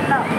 知道。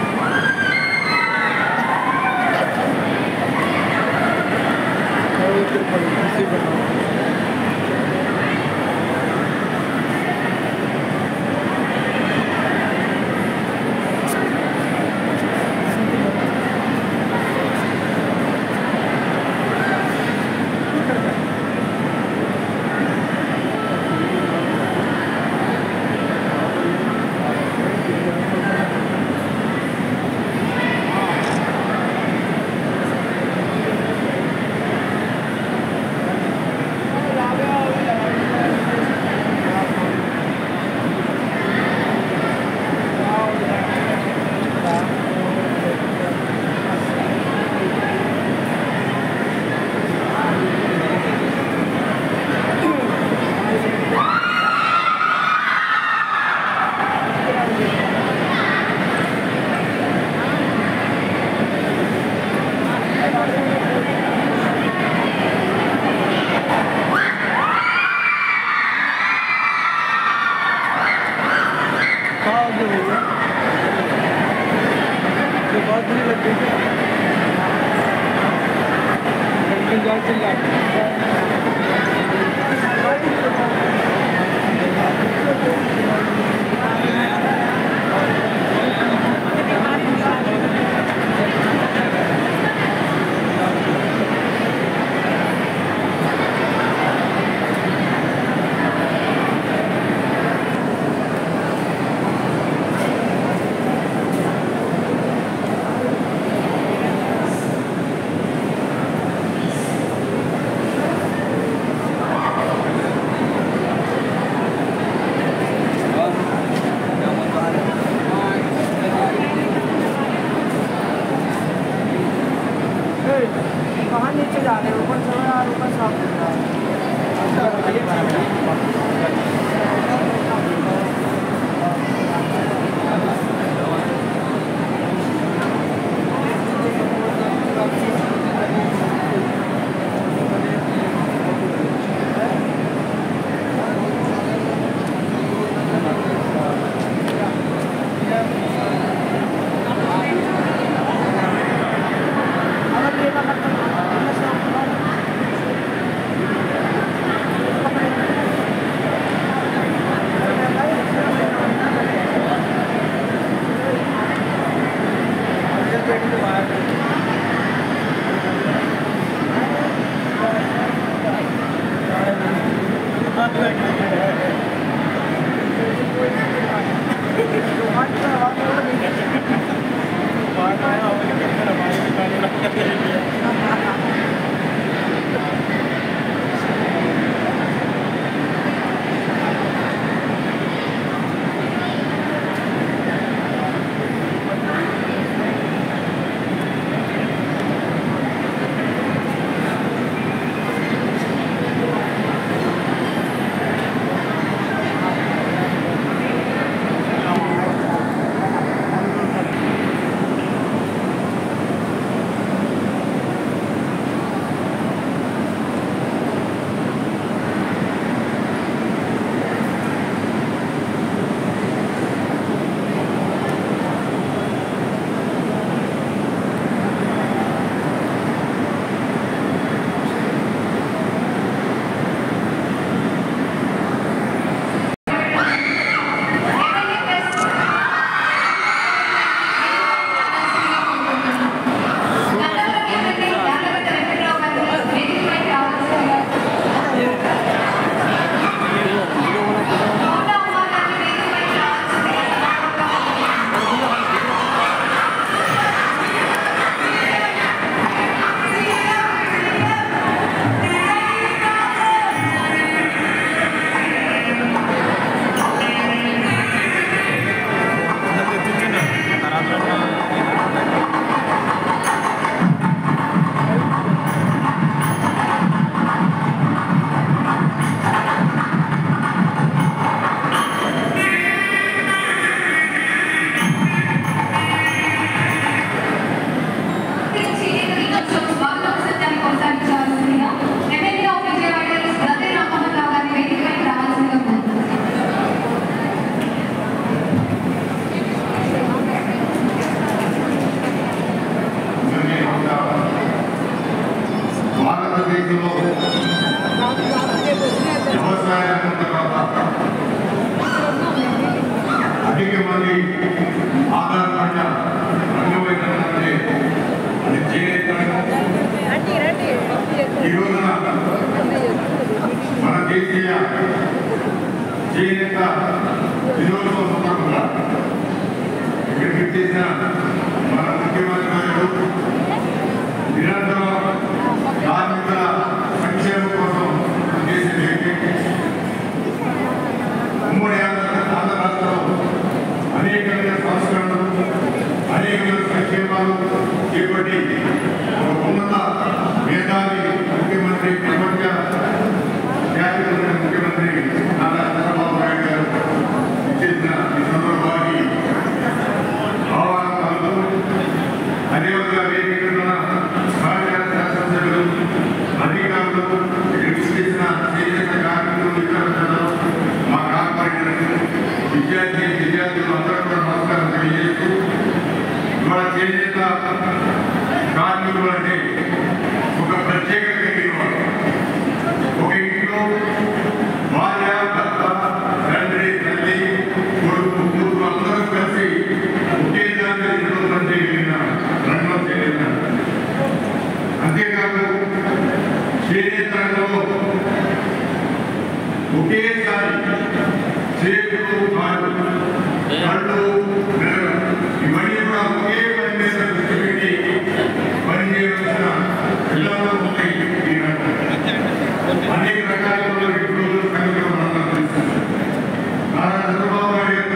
چندربا اہم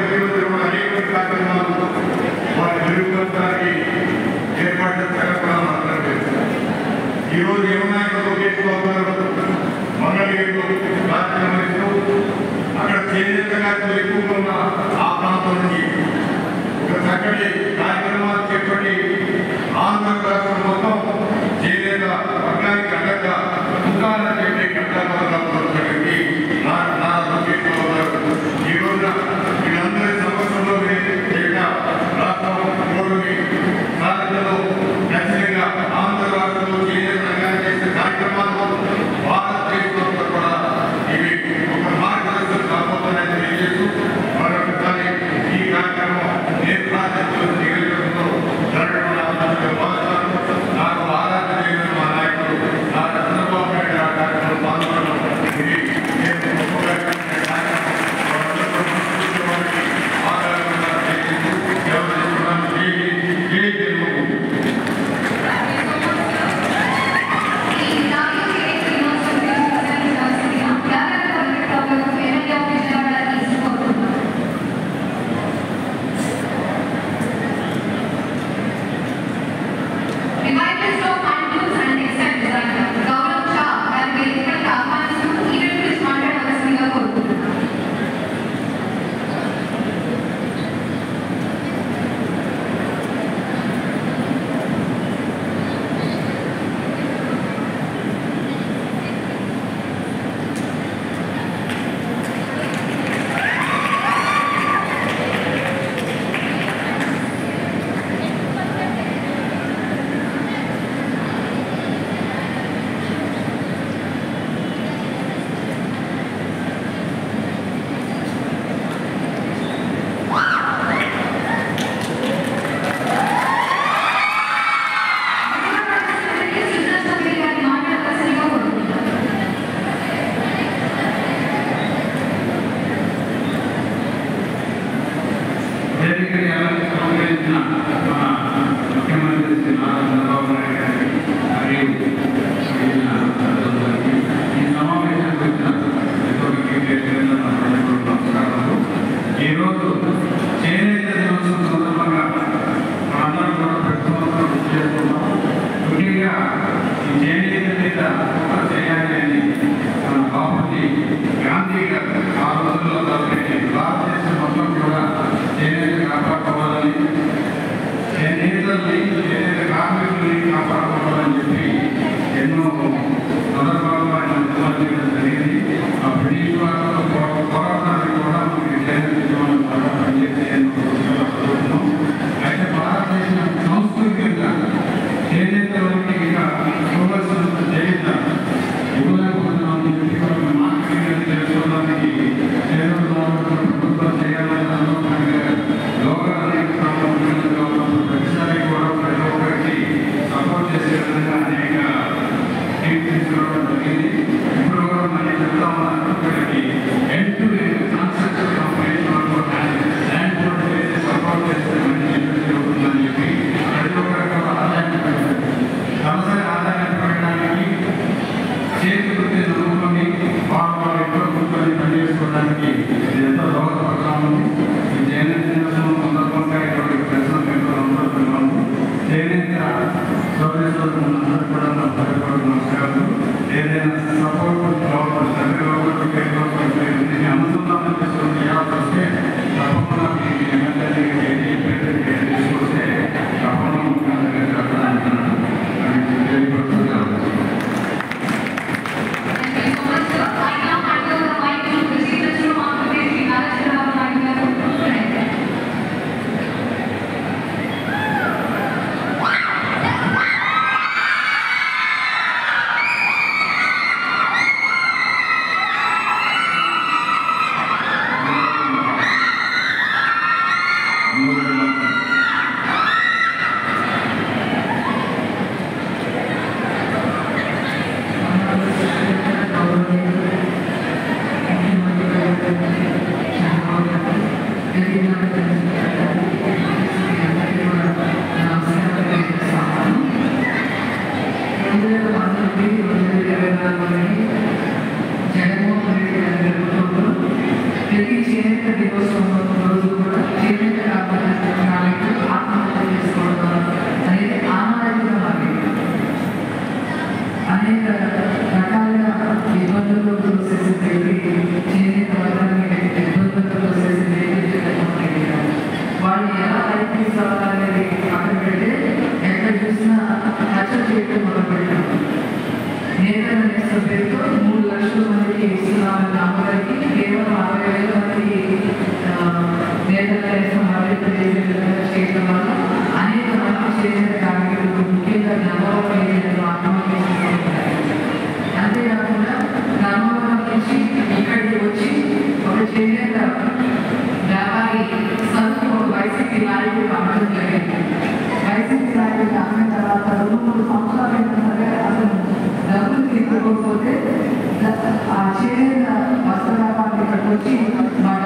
کارکردگی Mark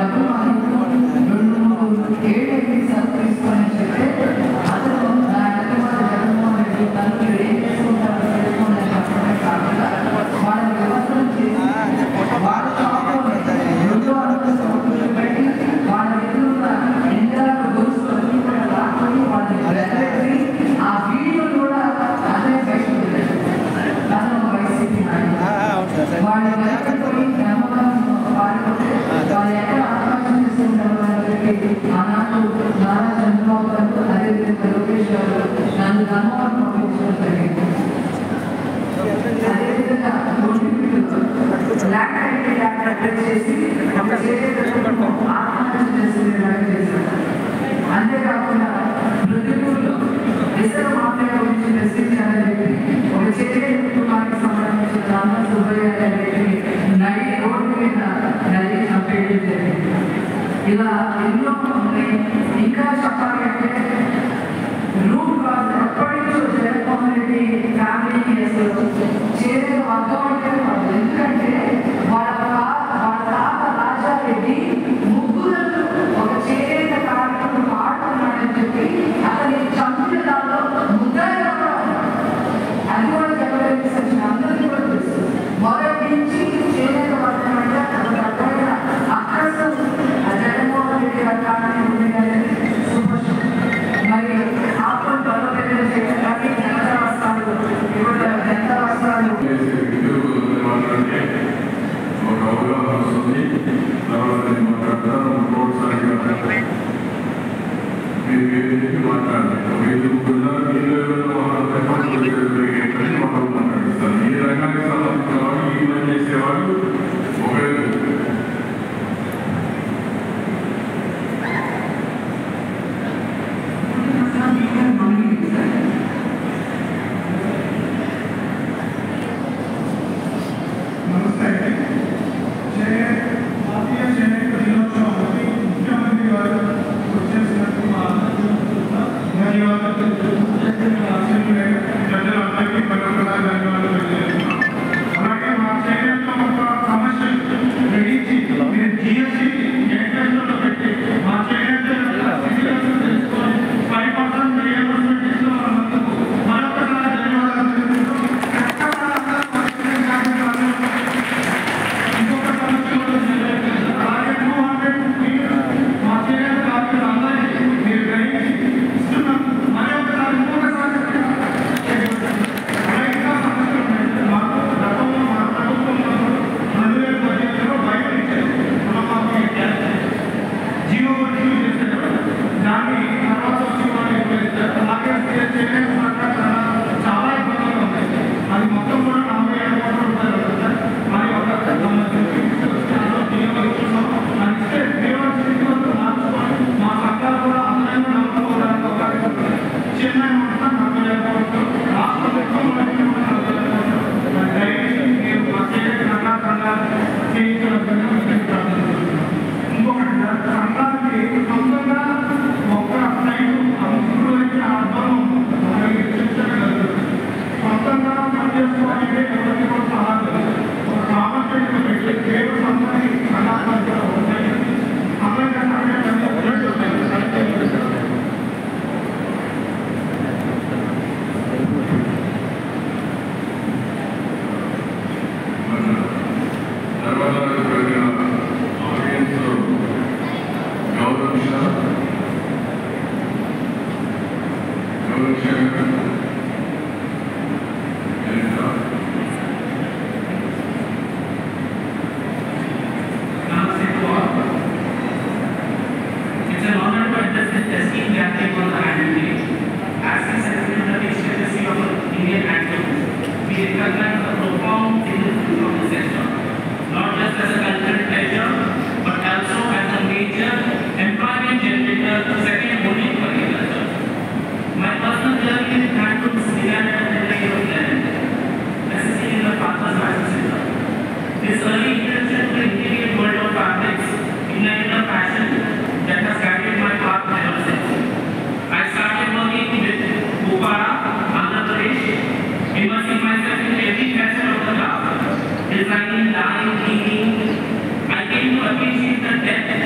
చేసి ఒక ఆత్మహత్య చేసేలాగా చేశారు. అంతేకాకుండా మృతులు ఇతర మాఫియా గురించి ప్రశ్నించాలని ఒక చర్య కుటుంబానికి సంబంధించిన రామ సుబ్బయ్య అనే వ్యక్తిని నడి మీద నడి చంపేయడం జరిగింది. ఇలా ఎన్నో ఇంకా చెప్పాలి மாட்டார்கள். 何で?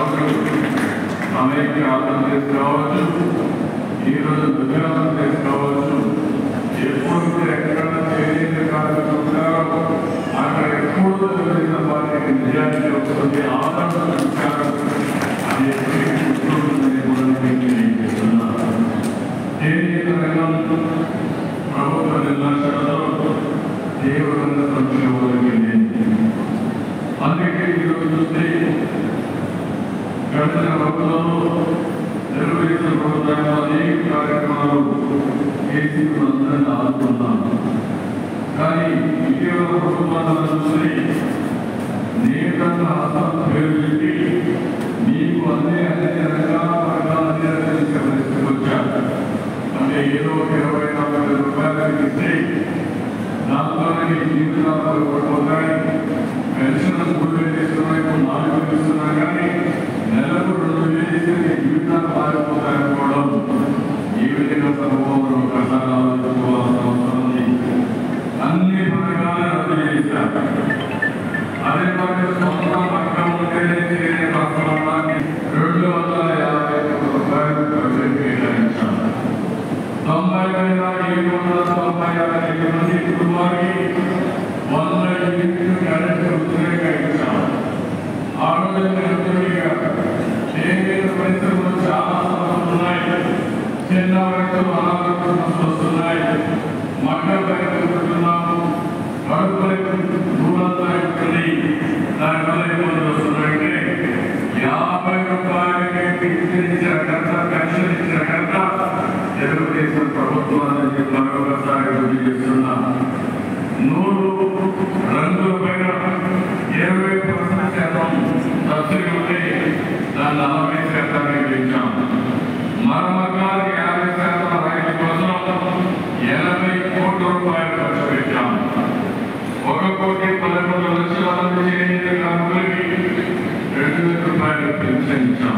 అలా రోజులు అమెరికా ఆంధ్రప్రదేశ్ కావచ్చు ఈరోజు గుజరాత్ కావచ్చు ఎప్పుడైతే ఎక్కడ చేనేత కార్యక్రమం ఉంటారో అక్కడ ఎప్పుడు జరిగిన వారికి నిజానికి వస్తుంది ఆదరణ సంస్కారం అది ప్రభుత్వ నిర్లక్ష్యంలో తీవ్రంగా సంక్షోభంలోకి అందుకే ఈరోజు చూస్తే గడిచిన ప్రభుత్వంలో తెలుగుదేశం ప్రభుత్వంలో అనేక కార్యక్రమాలు చేసి కానీ ఇటీవల ప్రభుత్వాలను చూసి నేతన్న ఆత్మ పేరు పెట్టి మీకు అన్ని అన్ని రకాల పరిస్థితికి వచ్చారు అంటే ఏదో ఒక ఇరవై నలభై రూపాయలు ఇస్తే దాంతోనే జీవితాలు పెన్షన్ నాలుగు వస్తున్నాయి. మగ్గ పెరుగుతున్నాము కడుపు దూరంతా ఉంటుంది దానివల్ల ఇబ్బందులు యాభై రూపాయలకి ఇచ్చిన పెన్షన్ ఇచ్చిన తెలుగుదేశం ప్రభుత్వాన్ని మరొకసారి గుర్తు చేస్తున్నా. నూరు రంగుల పైన ఇరవై పర్సెంట్ శాతం సబ్సిడీ ఉంటే దాన్ని నలభై శాతానికి పెంచాం. మరమ్మకానికి ఎనభై కోట్ల రూపాయలు ఖర్చు పెట్టాం ఒక కోటి పదకొండు లక్షల మంది చేనేత కార్మికులకి రెండు వేల రూపాయలు పెన్షన్ ఇచ్చాం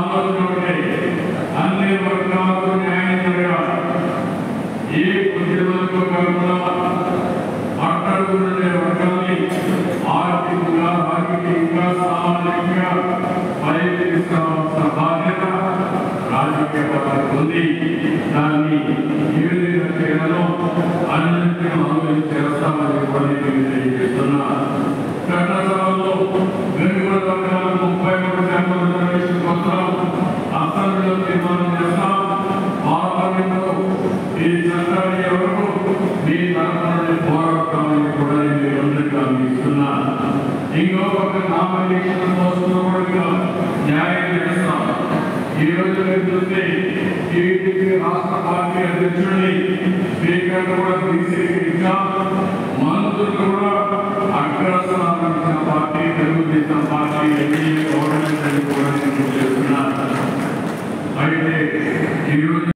రాష్ట్ర పార్టీ అధ్యక్షుడిని స్పీకర్ కూడా బీసీకి ఇచ్చాం మంత్రులు కూడా అగ్రస్థానం party Telugu Desam party NDA government అని కూడా నేను అయితే ఈరోజు